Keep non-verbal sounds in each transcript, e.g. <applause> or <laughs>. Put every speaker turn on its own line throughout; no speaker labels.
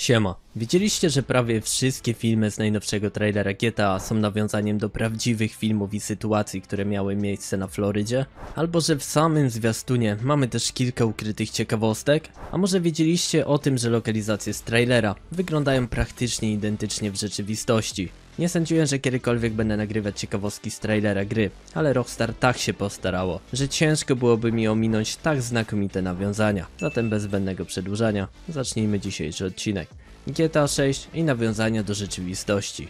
Siema. Widzieliście, że prawie wszystkie filmy z najnowszego trailera GTA są nawiązaniem do prawdziwych filmów i sytuacji, które miały miejsce na Florydzie? Albo że w samym zwiastunie mamy też kilka ukrytych ciekawostek? A może wiedzieliście o tym, że lokalizacje z trailera wyglądają praktycznie identycznie w rzeczywistości? Nie sądziłem, że kiedykolwiek będę nagrywać ciekawostki z trailera gry, ale Rockstar tak się postarało, że ciężko byłoby mi ominąć tak znakomite nawiązania. Zatem bez zbędnego przedłużania, zacznijmy dzisiejszy odcinek. GTA 6 i nawiązania do rzeczywistości.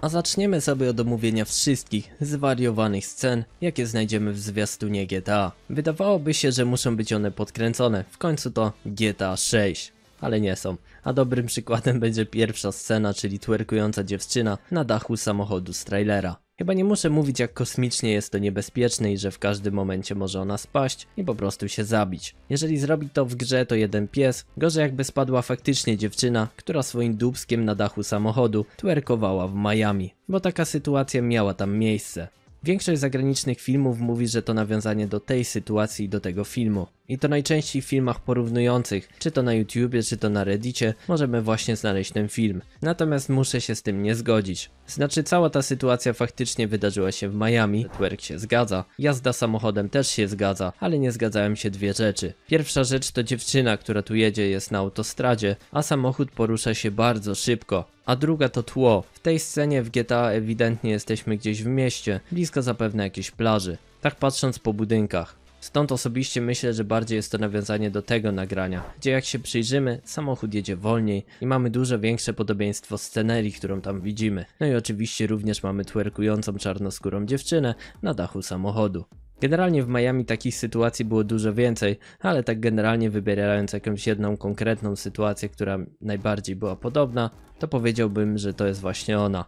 A zaczniemy sobie od omówienia wszystkich zwariowanych scen, jakie znajdziemy w zwiastunie GTA. Wydawałoby się, że muszą być one podkręcone, w końcu to GTA 6 ale nie są. A dobrym przykładem będzie pierwsza scena, czyli twerkująca dziewczyna na dachu samochodu z trailera. Chyba nie muszę mówić jak kosmicznie jest to niebezpieczne i że w każdym momencie może ona spaść i po prostu się zabić. Jeżeli zrobi to w grze to jeden pies, gorzej jakby spadła faktycznie dziewczyna, która swoim dubskiem na dachu samochodu twerkowała w Miami, bo taka sytuacja miała tam miejsce. Większość zagranicznych filmów mówi, że to nawiązanie do tej sytuacji i do tego filmu. I to najczęściej w filmach porównujących, czy to na YouTubie, czy to na Reddicie, możemy właśnie znaleźć ten film. Natomiast muszę się z tym nie zgodzić. Znaczy cała ta sytuacja faktycznie wydarzyła się w Miami, twerk się zgadza, jazda samochodem też się zgadza, ale nie zgadzają się dwie rzeczy. Pierwsza rzecz to dziewczyna, która tu jedzie jest na autostradzie, a samochód porusza się bardzo szybko. A druga to tło. W tej scenie w GTA ewidentnie jesteśmy gdzieś w mieście, blisko zapewne jakiejś plaży. Tak patrząc po budynkach. Stąd osobiście myślę, że bardziej jest to nawiązanie do tego nagrania, gdzie jak się przyjrzymy, samochód jedzie wolniej i mamy dużo większe podobieństwo scenerii, którą tam widzimy. No i oczywiście również mamy twerkującą czarnoskórą dziewczynę na dachu samochodu. Generalnie w Miami takich sytuacji było dużo więcej, ale tak generalnie wybierając jakąś jedną konkretną sytuację, która najbardziej była podobna, to powiedziałbym, że to jest właśnie ona.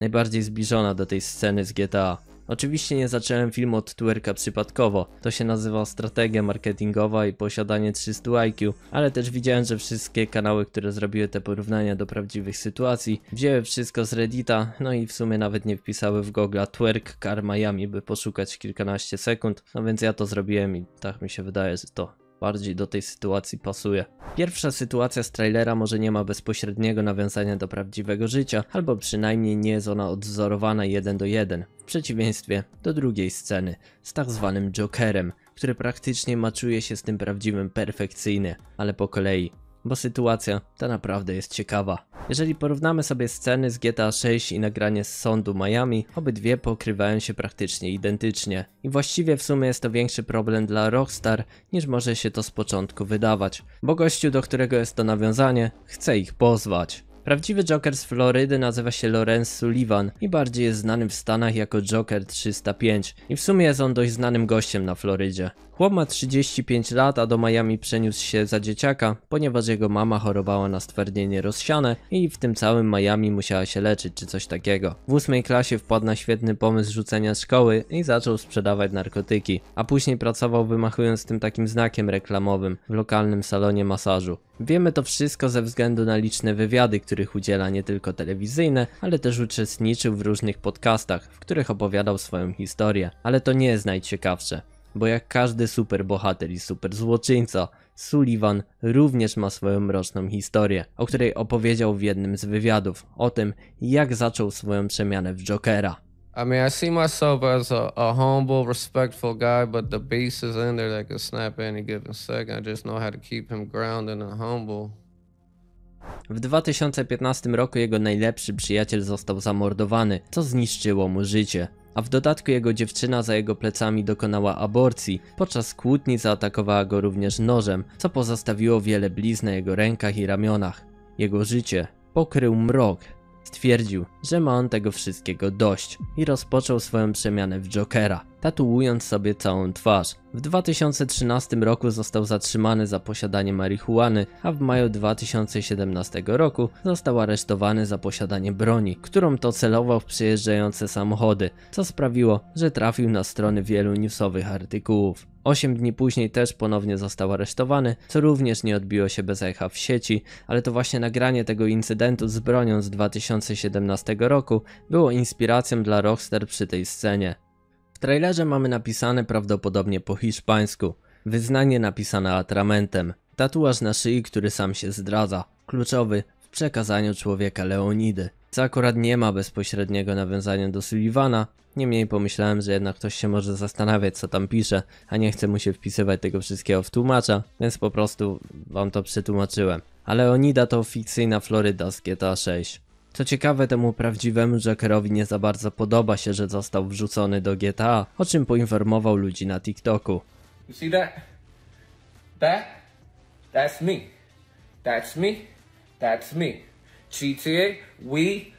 Najbardziej zbliżona do tej sceny z GTA. Oczywiście nie zacząłem filmu od twerka przypadkowo, to się nazywa strategia marketingowa i posiadanie 300 IQ, ale też widziałem, że wszystkie kanały, które zrobiły te porównania do prawdziwych sytuacji, wzięły wszystko z Reddita, no i w sumie nawet nie wpisały w Google twerk car Miami, by poszukać kilkanaście sekund, no więc ja to zrobiłem i tak mi się wydaje, że to bardziej do tej sytuacji pasuje. Pierwsza sytuacja z trailera może nie ma bezpośredniego nawiązania do prawdziwego życia, albo przynajmniej nie jest ona odwzorowana jeden do jeden, w przeciwieństwie do drugiej sceny z tak zwanym Jokerem, który praktycznie maczuje się z tym prawdziwym perfekcyjnie, ale po kolei bo sytuacja ta naprawdę jest ciekawa. Jeżeli porównamy sobie sceny z GTA 6 i nagranie z sądu Miami, obydwie pokrywają się praktycznie identycznie. I właściwie w sumie jest to większy problem dla Rockstar niż może się to z początku wydawać, bo gościu do którego jest to nawiązanie chce ich pozwać. Prawdziwy Joker z Florydy nazywa się Lorenz Sullivan i bardziej jest znany w Stanach jako Joker 305 i w sumie jest on dość znanym gościem na Florydzie. Chłop ma 35 lat, a do Miami przeniósł się za dzieciaka, ponieważ jego mama chorowała na stwardnienie rozsiane i w tym całym Miami musiała się leczyć czy coś takiego. W ósmej klasie wpadł na świetny pomysł rzucenia szkoły i zaczął sprzedawać narkotyki, a później pracował wymachując tym takim znakiem reklamowym w lokalnym salonie masażu. Wiemy to wszystko ze względu na liczne wywiady, których udziela nie tylko telewizyjne, ale też uczestniczył w różnych podcastach, w których opowiadał swoją historię. Ale to nie jest najciekawsze bo jak każdy superbohater i superzłoczyńca, Sullivan również ma swoją mroczną historię, o której opowiedział w jednym z wywiadów, o tym jak zaczął swoją przemianę w Jokera.
I mean, I see myself as a, a humble, respectful guy, but the beast is in there that can snap any given second. I just know how to keep him grounded and humble.
W 2015 roku jego najlepszy przyjaciel został zamordowany, co zniszczyło mu życie a w dodatku jego dziewczyna za jego plecami dokonała aborcji. Podczas kłótni zaatakowała go również nożem, co pozostawiło wiele blizn na jego rękach i ramionach. Jego życie pokrył mrok, Stwierdził, że ma on tego wszystkiego dość i rozpoczął swoją przemianę w Jokera, tatuując sobie całą twarz. W 2013 roku został zatrzymany za posiadanie marihuany, a w maju 2017 roku został aresztowany za posiadanie broni, którą to celował w przejeżdżające samochody, co sprawiło, że trafił na strony wielu newsowych artykułów. Osiem dni później też ponownie został aresztowany, co również nie odbiło się bez echa w sieci, ale to właśnie nagranie tego incydentu z bronią z 2017 roku było inspiracją dla Rockstar przy tej scenie. W trailerze mamy napisane prawdopodobnie po hiszpańsku, wyznanie napisane atramentem, tatuaż na szyi, który sam się zdradza, kluczowy w przekazaniu człowieka Leonidy. Co akurat nie ma bezpośredniego nawiązania do Sullivana, niemniej pomyślałem, że jednak ktoś się może zastanawiać co tam pisze, a nie chce mu się wpisywać tego wszystkiego w tłumacza, więc po prostu wam to przetłumaczyłem. A Leonida to fikcyjna Floryda z GTA 6. Co ciekawe, temu prawdziwemu Jokerowi nie za bardzo podoba się, że został wrzucony do GTA, o czym poinformował ludzi na TikToku.
GTA, we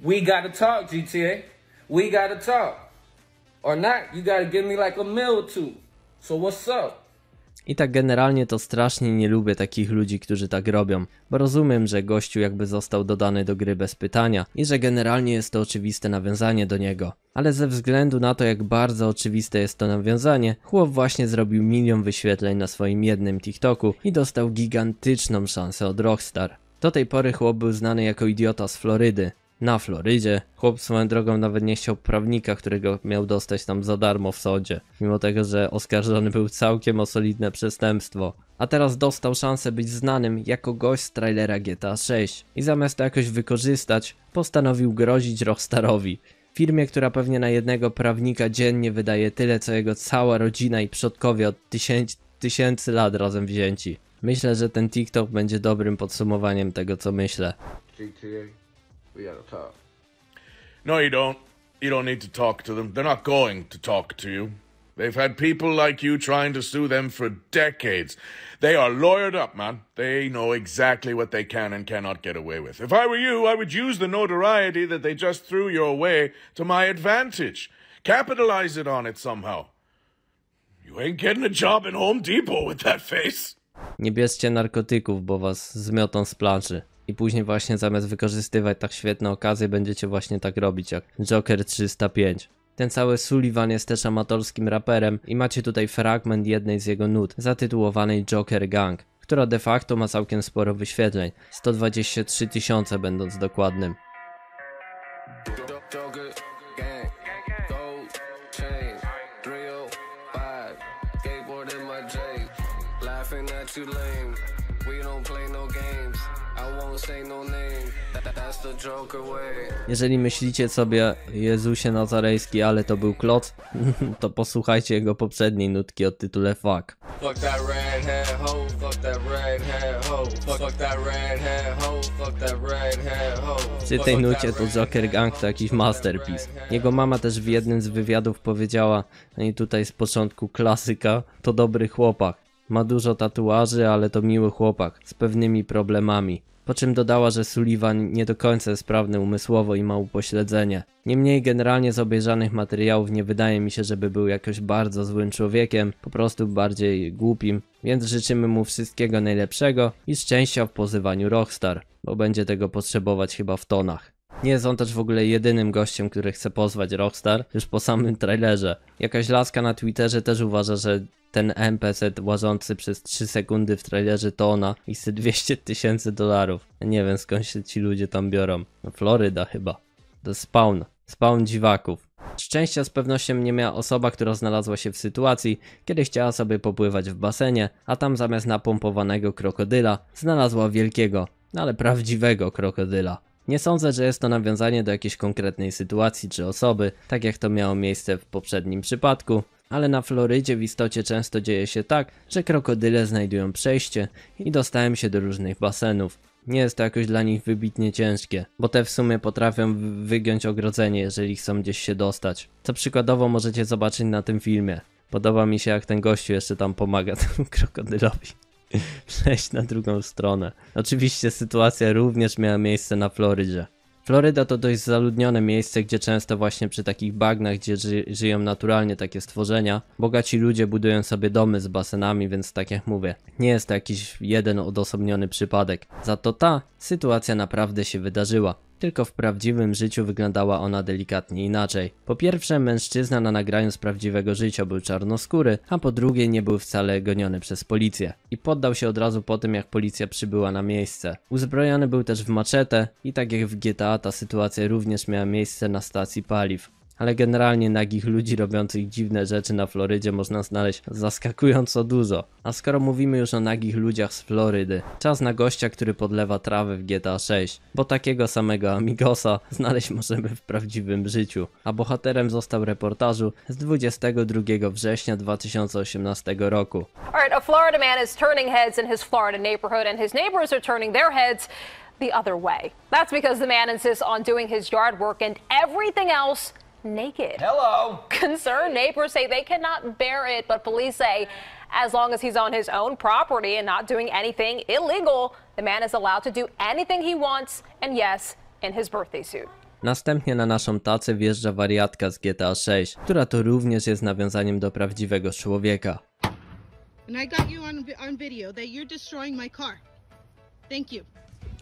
we gotta talk, GTA. We gotta talk. Or not, you gotta give me like a. So what's up?
I tak generalnie to strasznie nie lubię takich ludzi, którzy tak robią, bo rozumiem, że gościu jakby został dodany do gry bez pytania i że generalnie jest to oczywiste nawiązanie do niego. Ale ze względu na to, jak bardzo oczywiste jest to nawiązanie, chłop właśnie zrobił milion wyświetleń na swoim jednym TikToku i dostał gigantyczną szansę od Rockstar. Do tej pory chłop był znany jako idiota z Florydy, na Florydzie. Chłop swoją drogą nawet nie chciał prawnika, którego miał dostać tam za darmo w sądzie, mimo tego, że oskarżony był całkiem o solidne przestępstwo. A teraz dostał szansę być znanym jako gość z trailera GTA 6 i zamiast to jakoś wykorzystać, postanowił grozić Rockstarowi. Firmie, która pewnie na jednego prawnika dziennie wydaje tyle, co jego cała rodzina i przodkowie od tysięcy, tysięcy lat razem wzięci. Myślę, że ten TikTok będzie dobrym podsumowaniem tego, co myślę.
GTA, we gotta talk.
No, you don't. You don't need to talk to them. They're not going to talk to you. They've had people like you trying to sue them for decades. They are lawyered up, man. They know exactly what they can and cannot get away with. If I were you, I would use the notoriety that they just threw your way to my advantage. Capitalize it on it somehow. You ain't getting a job in Home Depot with that face.
Nie bierzcie narkotyków, bo was zmiotą z planszy. I później właśnie zamiast wykorzystywać tak świetne okazje, będziecie właśnie tak robić jak Joker 305. Ten cały Sullivan jest też amatorskim raperem i macie tutaj fragment jednej z jego nut, zatytułowanej Joker Gang, która de facto ma całkiem sporo wyświetleń, 123 tysiące będąc dokładnym.
Joker, gang, gold chain, 305, skateboard in my J, laughing at you.
Jeżeli myślicie sobie, Jezusie Nazarejski, ale to był kloc, <laughs> to posłuchajcie jego poprzedniej nutki o tytule Fuck.
Fuck that red hair hoe, fuck that red hair hoe, fuck, fuck that red hair hoe, fuck that red hair hoe.
Przy tej nucie to Joker Gang to jakiś masterpiece. Jego mama też w jednym z wywiadów powiedziała, no i tutaj z początku klasyka, to dobry chłopak. Ma dużo tatuaży, ale to miły chłopak, z pewnymi problemami. Po czym dodała, że Sullivan nie do końca jest sprawny umysłowo i ma upośledzenie. Niemniej generalnie z obejrzanych materiałów nie wydaje mi się, żeby był jakoś bardzo złym człowiekiem, po prostu bardziej głupim, więc życzymy mu wszystkiego najlepszego i szczęścia w pozywaniu Rockstar, bo będzie tego potrzebować chyba w tonach. Nie jest on też w ogóle jedynym gościem, który chce pozwać Rockstar, już po samym trailerze. Jakaś laska na Twitterze też uważa, że ten NPC łażący przez 3 sekundy w trailerze to ona i chce 200 tysięcy dolarów. Nie wiem skąd się ci ludzie tam biorą. No Floryda chyba. To spawn. Spawn dziwaków. Szczęścia z pewnością nie miała osoba, która znalazła się w sytuacji, kiedy chciała sobie popływać w basenie, a tam zamiast napompowanego krokodyla znalazła wielkiego, no ale prawdziwego krokodyla. Nie sądzę, że jest to nawiązanie do jakiejś konkretnej sytuacji czy osoby, tak jak to miało miejsce w poprzednim przypadku, ale na Florydzie w istocie często dzieje się tak, że krokodyle znajdują przejście i dostają się do różnych basenów. Nie jest to jakoś dla nich wybitnie ciężkie, bo te w sumie potrafią wy- wygiąć ogrodzenie, jeżeli chcą gdzieś się dostać. Co przykładowo możecie zobaczyć na tym filmie. Podoba mi się jak ten gościu jeszcze tam pomaga <laughs> temu krokodylowi <laughs> przejść na drugą stronę. Oczywiście sytuacja również miała miejsce na Florydzie. Floryda to dość zaludnione miejsce, gdzie często właśnie przy takich bagnach, gdzie ży żyją naturalnie takie stworzenia, bogaci ludzie budują sobie domy z basenami, więc tak jak mówię, nie jest to jakiś jeden odosobniony przypadek. Za to ta sytuacja naprawdę się wydarzyła. Tylko w prawdziwym życiu wyglądała ona delikatnie inaczej. Po pierwsze, mężczyzna na nagraniu z prawdziwego życia był czarnoskóry, a po drugie nie był wcale goniony przez policję. I poddał się od razu po tym, jak policja przybyła na miejsce. Uzbrojony był też w maczetę i tak jak w GTA ta sytuacja również miała miejsce na stacji paliw. Ale generalnie nagich ludzi robiących dziwne rzeczy na Florydzie można znaleźć zaskakująco dużo. A skoro mówimy już o nagich ludziach z Florydy, czas na gościa, który podlewa trawę w GTA 6, bo takiego samego Amigosa znaleźć możemy w prawdziwym życiu. A bohaterem został reportażu z 22 września 2018 roku.
All right, a Florida man is turning heads in his Florida neighborhood, and his neighbors are turning their heads the other way. That's because the man insists on doing his yard work and everything else naked.
Hello.
Concerned neighbors say they cannot bear it, but police say as long as he's on his own property and not doing anything illegal, the man is allowed to do anything he wants, and yes, in his birthday suit.
Następnie na naszą tacę wjeżdża wariatka z GTA 6, która to również jest nawiązaniem do prawdziwego człowieka.
And I got you on, on video that you're destroying my car. Thank you.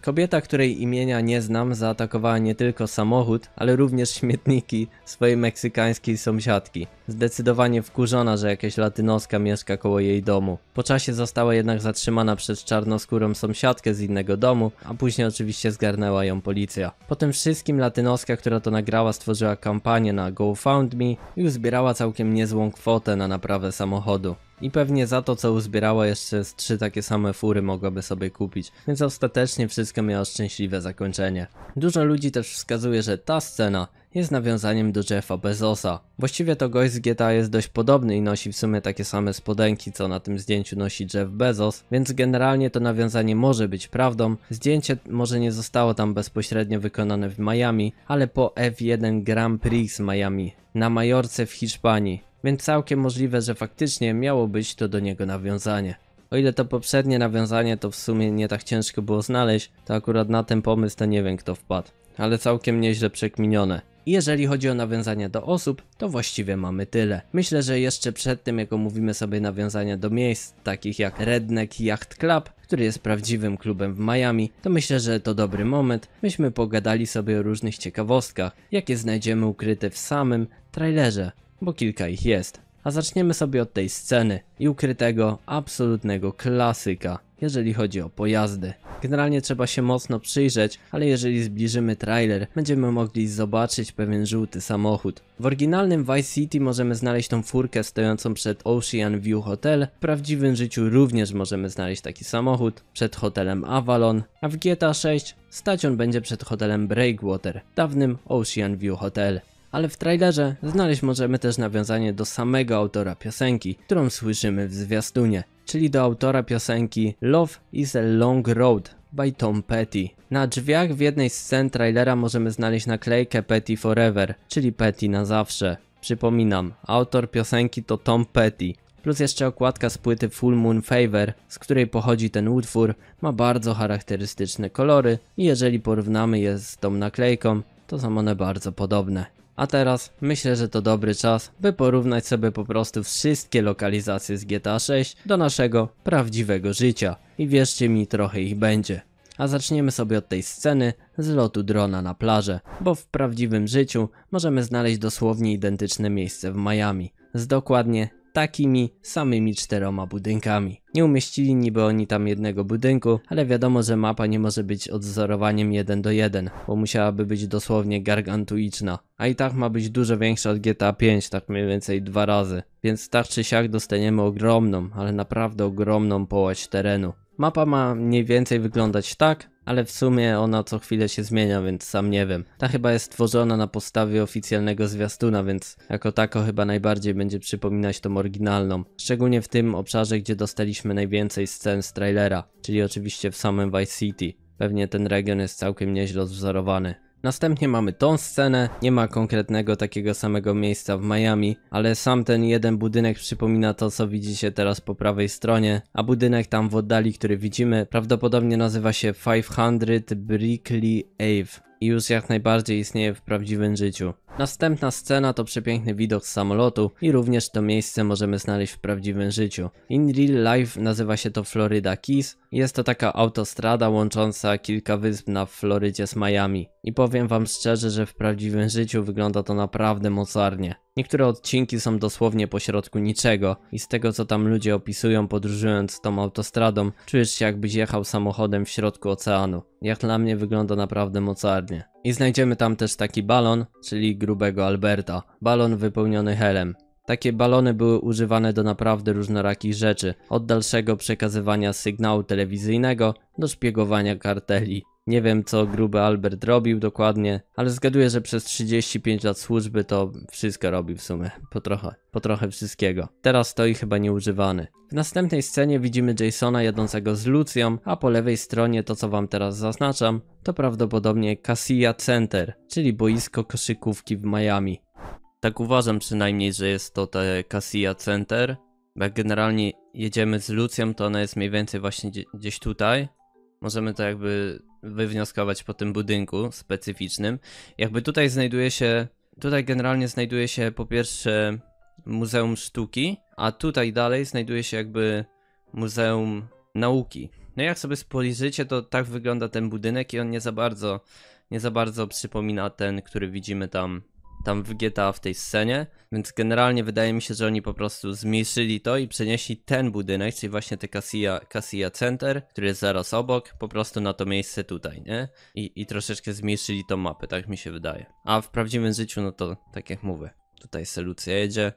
Kobieta, której imienia nie znam, zaatakowała nie tylko samochód, ale również śmietniki swojej meksykańskiej sąsiadki. Zdecydowanie wkurzona, że jakaś latynoska mieszka koło jej domu. Po czasie została jednak zatrzymana przez czarnoskórą sąsiadkę z innego domu, a później oczywiście zgarnęła ją policja. Po tym wszystkim latynoska, która to nagrała, stworzyła kampanię na GoFundMe i uzbierała całkiem niezłą kwotę na naprawę samochodu. I pewnie za to, co uzbierała, jeszcze z trzy takie same fury mogłaby sobie kupić, więc ostatecznie wszystko miało szczęśliwe zakończenie. Dużo ludzi też wskazuje, że ta scena jest nawiązaniem do Jeffa Bezosa. Właściwie to gość z GTA jest dość podobny i nosi w sumie takie same spodenki, co na tym zdjęciu nosi Jeff Bezos, więc generalnie to nawiązanie może być prawdą. Zdjęcie może nie zostało tam bezpośrednio wykonane w Miami, ale po F1 Grand Prix Miami, na Majorce w Hiszpanii więc całkiem możliwe, że faktycznie miało być to do niego nawiązanie. O ile to poprzednie nawiązanie to w sumie nie tak ciężko było znaleźć, to akurat na ten pomysł to nie wiem kto wpadł, ale całkiem nieźle przekminione. Jeżeli chodzi o nawiązania do osób, to właściwie mamy tyle. Myślę, że jeszcze przed tym, jak omówimy sobie nawiązania do miejsc, takich jak Redneck Yacht Club, który jest prawdziwym klubem w Miami, to myślę, że to dobry moment, byśmy pogadali sobie o różnych ciekawostkach, jakie znajdziemy ukryte w samym trailerze bo kilka ich jest. A zaczniemy sobie od tej sceny i ukrytego, absolutnego klasyka, jeżeli chodzi o pojazdy. Generalnie trzeba się mocno przyjrzeć, ale jeżeli zbliżymy trailer, będziemy mogli zobaczyć pewien żółty samochód. W oryginalnym Vice City możemy znaleźć tą furkę stojącą przed Ocean View Hotel, w prawdziwym życiu również możemy znaleźć taki samochód przed hotelem Avalon, a w GTA 6 stać on będzie przed hotelem Breakwater, dawnym Ocean View Hotel ale w trailerze znaleźć możemy też nawiązanie do samego autora piosenki, którą słyszymy w zwiastunie, czyli do autora piosenki Love is a Long Road by Tom Petty. Na drzwiach w jednej z scen trailera możemy znaleźć naklejkę Petty Forever, czyli Petty na zawsze. Przypominam, autor piosenki to Tom Petty. Plus jeszcze okładka z płyty Full Moon Favor, z której pochodzi ten utwór, ma bardzo charakterystyczne kolory i jeżeli porównamy je z tą naklejką, to są one bardzo podobne. A teraz myślę, że to dobry czas, by porównać sobie po prostu wszystkie lokalizacje z GTA 6 do naszego prawdziwego życia. I wierzcie mi, trochę ich będzie. A zaczniemy sobie od tej sceny z lotu drona na plażę, bo w prawdziwym życiu możemy znaleźć dosłownie identyczne miejsce w Miami. Z dokładnie takimi samymi czteroma budynkami. Nie umieścili niby oni tam jednego budynku, ale wiadomo, że mapa nie może być odzorowaniem 1 do 1, bo musiałaby być dosłownie gargantuiczna. A i tak ma być dużo większa od GTA 5, tak mniej więcej dwa razy. Więc tak czy siak dostaniemy ogromną, ale naprawdę ogromną połać terenu. Mapa ma mniej więcej wyglądać tak, ale w sumie ona co chwilę się zmienia, więc sam nie wiem. Ta chyba jest stworzona na podstawie oficjalnego zwiastuna, więc jako tako chyba najbardziej będzie przypominać tą oryginalną. Szczególnie w tym obszarze, gdzie dostaliśmy najwięcej scen z trailera, czyli oczywiście w samym Vice City. Pewnie ten region jest całkiem nieźle odwzorowany. Następnie mamy tą scenę, nie ma konkretnego takiego samego miejsca w Miami, ale sam ten jeden budynek przypomina to co widzicie teraz po prawej stronie, a budynek tam w oddali, który widzimy prawdopodobnie nazywa się 500 Brickley Ave i już jak najbardziej istnieje w prawdziwym życiu. Następna scena to przepiękny widok z samolotu i również to miejsce możemy znaleźć w prawdziwym życiu. In real life nazywa się to Florida Keys. Jest to taka autostrada łącząca kilka wysp na Florydzie z Miami. I powiem wam szczerze, że w prawdziwym życiu wygląda to naprawdę mocarnie. Niektóre odcinki są dosłownie pośrodku niczego i z tego co tam ludzie opisują podróżując tą autostradą, czujesz się jakbyś jechał samochodem w środku oceanu. Jak dla mnie wygląda naprawdę mocarnie. I znajdziemy tam też taki balon, czyli grubego Alberta. Balon wypełniony helem. Takie balony były używane do naprawdę różnorakich rzeczy, od dalszego przekazywania sygnału telewizyjnego do szpiegowania karteli. Nie wiem co gruby Albert robił dokładnie, ale zgaduję, że przez 35 lat służby to wszystko robił w sumie, po trochę, po trochę wszystkiego. Teraz stoi chyba nieużywany. W następnej scenie widzimy Jasona jadącego z Lucją, a po lewej stronie to co wam teraz zaznaczam, to prawdopodobnie Casilla Center, czyli boisko koszykówki w Miami. Tak uważam przynajmniej, że jest to te Casilla Center. Jak generalnie jedziemy z Lucją, to ona jest mniej więcej właśnie gdzie- gdzieś tutaj. Możemy to jakby wywnioskować po tym budynku specyficznym. Jakby tutaj znajduje się, tutaj generalnie znajduje się po pierwsze Muzeum Sztuki, a tutaj dalej znajduje się jakby Muzeum Nauki. No jak sobie spojrzycie, to tak wygląda ten budynek i on nie za bardzo, nie za bardzo przypomina ten, który widzimy tam tam w GTA w tej scenie, więc generalnie wydaje mi się, że oni po prostu zmniejszyli to i przenieśli ten budynek, czyli właśnie te Casilla, Casilla Center, który jest zaraz obok, po prostu na to miejsce tutaj, nie? I, I troszeczkę zmniejszyli tą mapę, tak mi się wydaje. A w prawdziwym życiu, no to tak jak mówię, tutaj Selucja jedzie,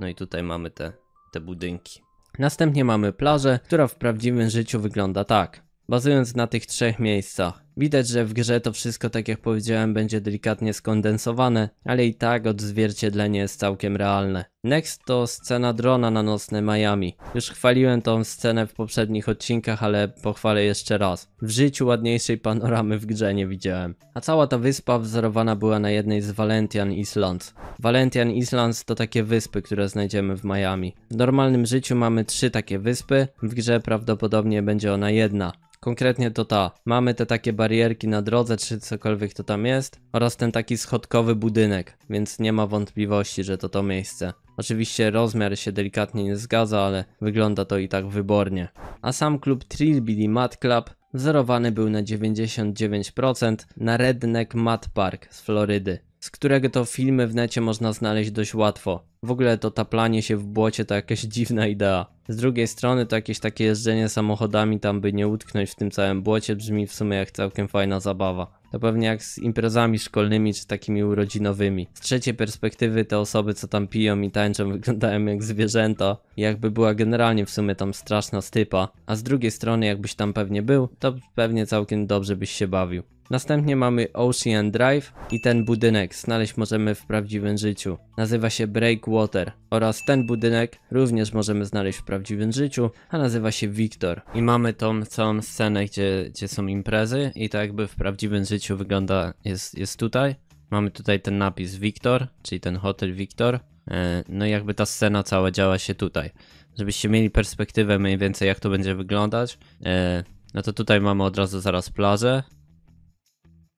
no i tutaj mamy te, te budynki. Następnie mamy plażę, która w prawdziwym życiu wygląda tak. Bazując na tych trzech miejscach, widać, że w grze to wszystko, tak jak powiedziałem, będzie delikatnie skondensowane, ale i tak odzwierciedlenie jest całkiem realne. Next to scena drona na nocne Miami. Już chwaliłem tą scenę w poprzednich odcinkach, ale pochwalę jeszcze raz. W życiu ładniejszej panoramy w grze nie widziałem. A cała ta wyspa wzorowana była na jednej z Valentian Islands. Valentian Islands to takie wyspy, które znajdziemy w Miami. W normalnym życiu mamy trzy takie wyspy, w grze prawdopodobnie będzie ona jedna. Konkretnie to ta. Mamy te takie barierki na drodze, czy cokolwiek to tam jest, oraz ten taki schodkowy budynek, więc nie ma wątpliwości, że to to miejsce. Oczywiście rozmiar się delikatnie nie zgadza, ale wygląda to i tak wybornie. A sam klub Trillbilly Mad Club wzorowany był na 99% na Redneck Mad Park z Florydy, z którego to filmy w necie można znaleźć dość łatwo. W ogóle to taplanie się w błocie to jakaś <laughs> dziwna idea. Z drugiej strony to jakieś takie jeżdżenie samochodami tam by nie utknąć w tym całym błocie brzmi w sumie jak całkiem fajna zabawa. To pewnie jak z imprezami szkolnymi czy takimi urodzinowymi. Z trzeciej perspektywy te osoby co tam piją i tańczą <laughs> wyglądają jak zwierzęta. Jakby była generalnie w sumie tam straszna stypa. A z drugiej strony jakbyś tam pewnie był, to pewnie całkiem dobrze byś się bawił. Następnie mamy Ocean Drive i ten budynek znaleźć możemy w prawdziwym życiu. Nazywa się Breakwater oraz ten budynek również możemy znaleźć w prawdziwym życiu, a nazywa się Victor. I mamy tą całą scenę, gdzie, gdzie są imprezy i tak jakby w prawdziwym życiu wygląda, jest, jest tutaj. Mamy tutaj ten napis Victor, czyli ten hotel Victor. E, No i jakby ta scena cała działa się tutaj. Żebyście mieli perspektywę mniej więcej jak to będzie wyglądać. E, No to tutaj mamy od razu zaraz plażę.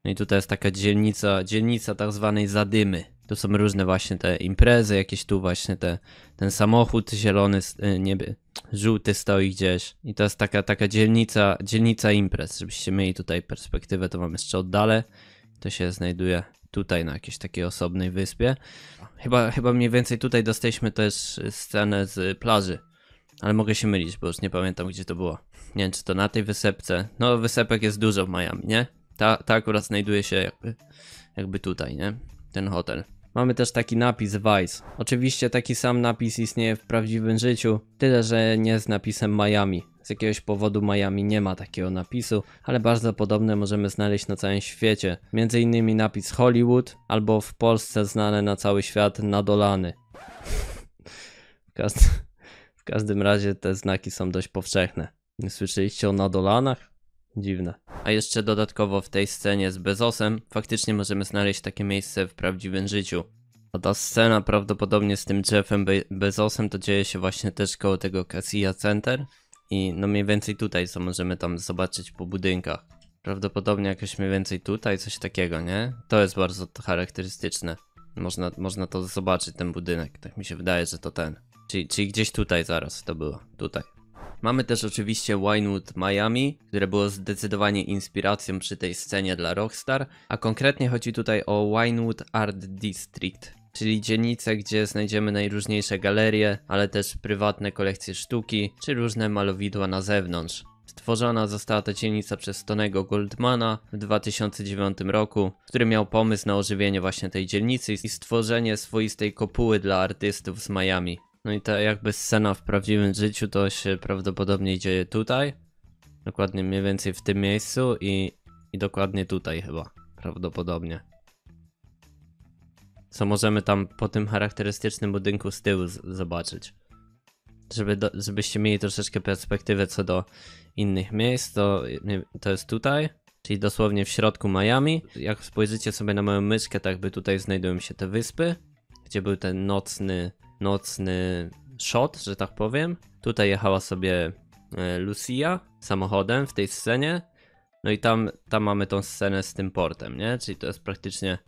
No i tutaj jest taka dzielnica, dzielnica tak zwanej zadymy. Tu są różne właśnie te imprezy, jakieś tu właśnie te, ten samochód zielony, y, niebie, żółty stoi gdzieś. I to jest taka, taka dzielnica, dzielnica imprez. Żebyście mieli tutaj perspektywę, to mam jeszcze oddalę. To się znajduje tutaj na jakiejś takiej osobnej wyspie. Chyba, chyba mniej więcej tutaj dostaliśmy też scenę z plaży. Ale mogę się mylić, bo już nie pamiętam gdzie to było. Nie wiem czy to na tej wysepce. No wysepek jest dużo w Miami, nie? Ta, ta akurat znajduje się jakby, jakby tutaj, nie? Ten hotel. Mamy też taki napis Vice. Oczywiście taki sam napis istnieje w prawdziwym życiu, tyle że nie z napisem Miami. Z jakiegoś powodu Miami nie ma takiego napisu, ale bardzo podobne możemy znaleźć na całym świecie. Między innymi napis Hollywood, albo w Polsce znane na cały świat Nadolany. W, każd w każdym razie te znaki są dość powszechne. Nie słyszeliście o Nadolanach? Dziwne. A jeszcze dodatkowo w tej scenie z Bezosem faktycznie możemy znaleźć takie miejsce w prawdziwym życiu. A ta scena prawdopodobnie z tym Jeffem Be Bezosem to dzieje się właśnie też koło tego Casilla Center. I no mniej więcej tutaj, co możemy tam zobaczyć po budynkach. Prawdopodobnie jakoś mniej więcej tutaj, coś takiego, nie? To jest bardzo charakterystyczne. Można, można to zobaczyć, ten budynek. Tak mi się wydaje, że to ten. Czyli, czyli gdzieś tutaj zaraz to było. Tutaj. Mamy też oczywiście Winewood Miami, które było zdecydowanie inspiracją przy tej scenie dla Rockstar, a konkretnie chodzi tutaj o Winewood Art District, czyli dzielnicę, gdzie znajdziemy najróżniejsze galerie, ale też prywatne kolekcje sztuki, czy różne malowidła na zewnątrz. Stworzona została ta dzielnica przez Tonego Goldmana w 2009 roku, który miał pomysł na ożywienie właśnie tej dzielnicy i stworzenie swoistej kopuły dla artystów z Miami. No i ta jakby scena w prawdziwym życiu to się prawdopodobnie dzieje tutaj, dokładnie mniej więcej w tym miejscu i, i dokładnie tutaj chyba, prawdopodobnie. Co możemy tam po tym charakterystycznym budynku z tyłu z- zobaczyć. Żeby do, żebyście mieli troszeczkę perspektywę co do innych miejsc, to, to jest tutaj, czyli dosłownie w środku Miami. Jak spojrzycie sobie na moją myszkę, tak by tutaj znajdują się te wyspy, gdzie był ten nocny, nocny shot, że tak powiem. Tutaj jechała sobie e, Lucia samochodem w tej scenie. No i tam, tam mamy tą scenę z tym portem, nie? Czyli to jest praktycznie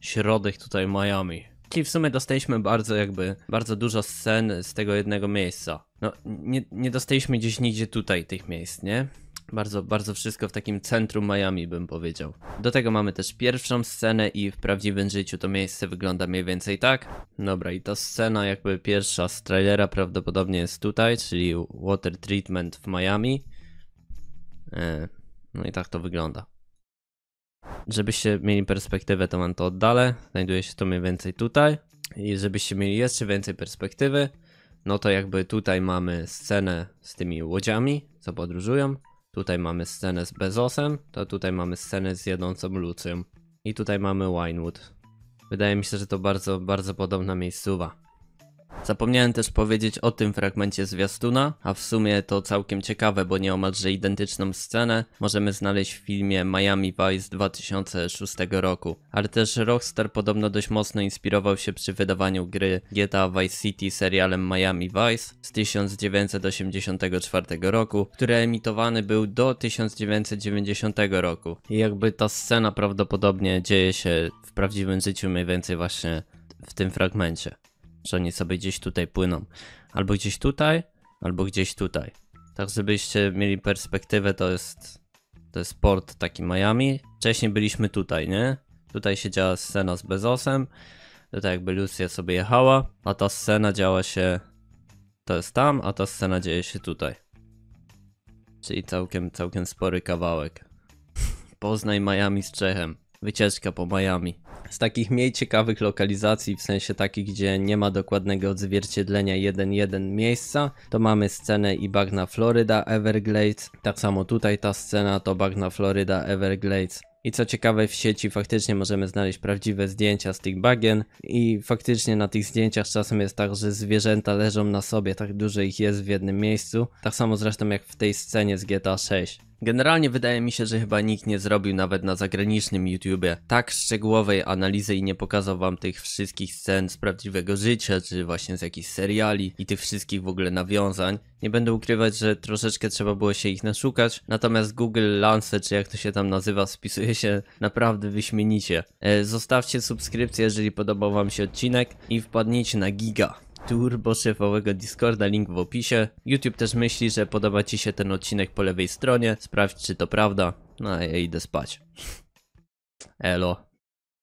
środek tutaj Miami. Czyli w sumie dostaliśmy bardzo jakby, bardzo dużo scen z tego jednego miejsca. No, nie, nie dostaliśmy gdzieś nigdzie tutaj tych miejsc, nie? Bardzo, bardzo wszystko w takim centrum Miami bym powiedział. Do tego mamy też pierwszą scenę i w prawdziwym życiu to miejsce wygląda mniej więcej tak. Dobra, i ta scena jakby pierwsza z trailera prawdopodobnie jest tutaj, czyli water treatment w Miami. E, no i tak to wygląda. Żebyście mieli perspektywę, to mam to oddalę. Znajduje się to mniej więcej tutaj. I żebyście mieli jeszcze więcej perspektywy, no to jakby tutaj mamy scenę z tymi łodziami, co podróżują. Tutaj mamy scenę z Bezosem, to tutaj mamy scenę z jadącą Lucją. I tutaj mamy Winewood. Wydaje mi się, że to bardzo, bardzo podobna miejscowa. Zapomniałem też powiedzieć o tym fragmencie zwiastuna, a w sumie to całkiem ciekawe, bo nieomalże identyczną scenę możemy znaleźć w filmie Miami Vice z 2006 roku. Ale też Rockstar podobno dość mocno inspirował się przy wydawaniu gry GTA Vice City serialem Miami Vice z 1984 roku, który emitowany był do 1990 roku. I jakby ta scena prawdopodobnie dzieje się w prawdziwym życiu mniej więcej właśnie w tym fragmencie że oni sobie gdzieś tutaj płyną. Albo gdzieś tutaj, albo gdzieś tutaj. Tak, żebyście mieli perspektywę, to jest to jest port taki Miami. Wcześniej byliśmy tutaj, nie? Tutaj się działa scena z Bezosem. Tutaj jakby Lucia sobie jechała, a ta scena działa się to jest tam, a ta scena dzieje się tutaj. Czyli całkiem, całkiem spory kawałek. <laughs> Poznaj Miami z Czechem. Wycieczka po Miami. Z takich mniej ciekawych lokalizacji, w sensie takich, gdzie nie ma dokładnego odzwierciedlenia 1-1 miejsca, to mamy scenę i bagna Florida Everglades. Tak samo tutaj ta scena to bagna Florida Everglades. I co ciekawe, w sieci faktycznie możemy znaleźć prawdziwe zdjęcia z tych bagien i faktycznie na tych zdjęciach czasem jest tak, że zwierzęta leżą na sobie, tak dużo ich jest w jednym miejscu. Tak samo zresztą jak w tej scenie z GTA 6. Generalnie wydaje mi się, że chyba nikt nie zrobił nawet na zagranicznym YouTubie tak szczegółowej analizy i nie pokazał wam tych wszystkich scen z prawdziwego życia, czy właśnie z jakichś seriali i tych wszystkich w ogóle nawiązań. Nie będę ukrywać, że troszeczkę trzeba było się ich naszukać, natomiast Google Lance, czy jak to się tam nazywa, spisuje się <laughs> naprawdę wyśmienicie. E, zostawcie subskrypcję, jeżeli podobał wam się odcinek i wpadnijcie na giga turbo szefowego Discorda, link w opisie. YouTube też myśli, że podoba ci się ten odcinek po lewej stronie. Sprawdź, czy to prawda. No a ja idę spać. Elo.